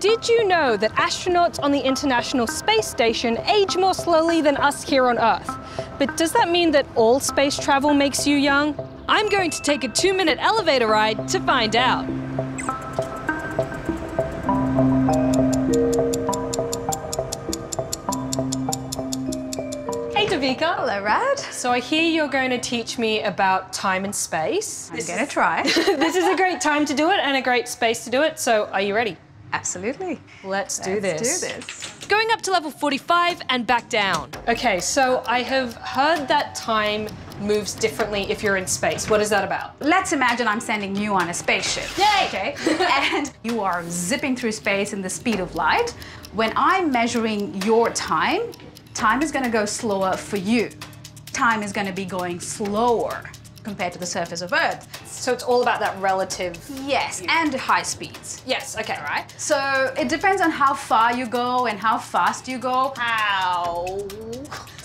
Did you know that astronauts on the International Space Station age more slowly than us here on Earth? But does that mean that all space travel makes you young? I'm going to take a two minute elevator ride to find out. Hey Devika. Hello, Rad. So I hear you're going to teach me about time and space. I'm gonna try. this is a great time to do it and a great space to do it. So are you ready? Absolutely. Let's do this. Let's this. do this. Going up to level 45 and back down. Okay, so I have heard that time moves differently if you're in space. What is that about? Let's imagine I'm sending you on a spaceship. Yay! Okay. and you are zipping through space in the speed of light. When I'm measuring your time, time is gonna go slower for you. Time is gonna be going slower compared to the surface of Earth. So it's all about that relative. Yes, and high speeds. Yes, okay. Right? So it depends on how far you go and how fast you go. Ow.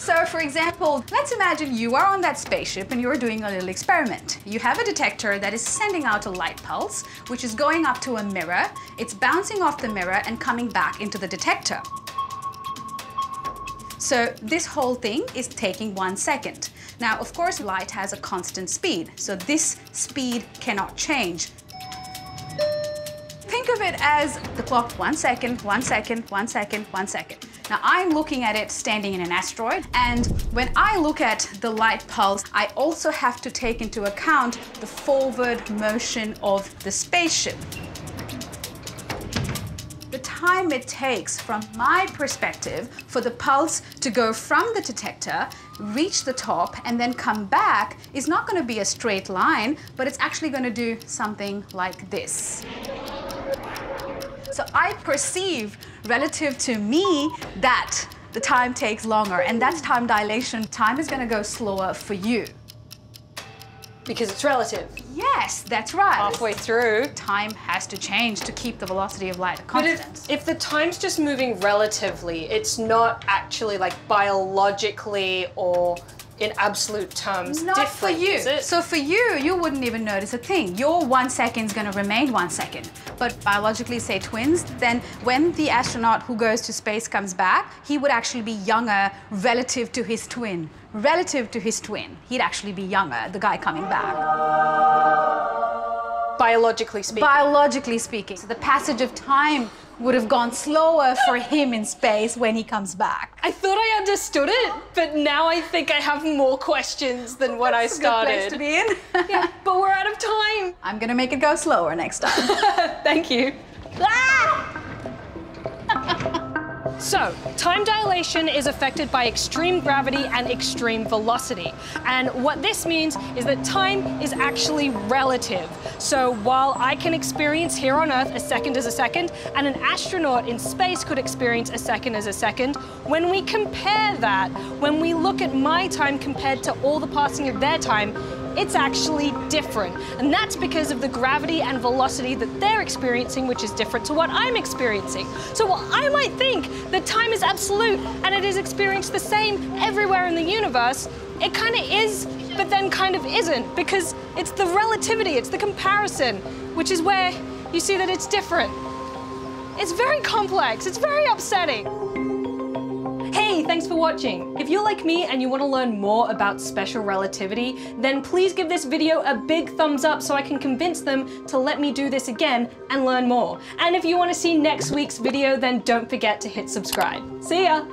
So, for example, let's imagine you are on that spaceship and you're doing a little experiment. You have a detector that is sending out a light pulse, which is going up to a mirror. It's bouncing off the mirror and coming back into the detector. So this whole thing is taking one second. Now, of course, light has a constant speed, so this speed cannot change. Think of it as the clock one second, one second, one second, one second. Now I'm looking at it standing in an asteroid, and when I look at the light pulse, I also have to take into account the forward motion of the spaceship. Time it takes, from my perspective, for the pulse to go from the detector, reach the top, and then come back is not going to be a straight line, but it's actually going to do something like this. So I perceive relative to me that the time takes longer, and that's time dilation. Time is going to go slower for you. Because it's relative. Yes, that's right. Halfway through. Time has to change to keep the velocity of light constant. if, if the time's just moving relatively, it's not actually like biologically or in absolute terms Not for you. So for you, you wouldn't even notice a thing. Your one second is going to remain one second. But biologically, say twins, then when the astronaut who goes to space comes back, he would actually be younger relative to his twin. Relative to his twin, he'd actually be younger, the guy coming back. Biologically speaking. Biologically speaking, so the passage of time would have gone slower for him in space when he comes back. I thought I understood it, but now I think I have more questions than when I It's a good place started. to be in. yeah, but we're out of time. I'm gonna make it go slower next time. Thank you. Ah! So, time dilation is affected by extreme gravity and extreme velocity. And what this means is that time is actually relative. So, while I can experience here on Earth a second as a second, and an astronaut in space could experience a second as a second, when we compare that, when we look at my time compared to all the passing of their time, it's actually different. And that's because of the gravity and velocity that they're experiencing, which is different to what I'm experiencing. So while I might think that time is absolute and it is experienced the same everywhere in the universe, it kind of is, but then kind of isn't, because it's the relativity, it's the comparison, which is where you see that it's different. It's very complex, it's very upsetting. Thanks for watching. If you're like me and you want to learn more about special relativity, then please give this video a big thumbs up so I can convince them to let me do this again and learn more. And if you want to see next week's video, then don't forget to hit subscribe. See ya!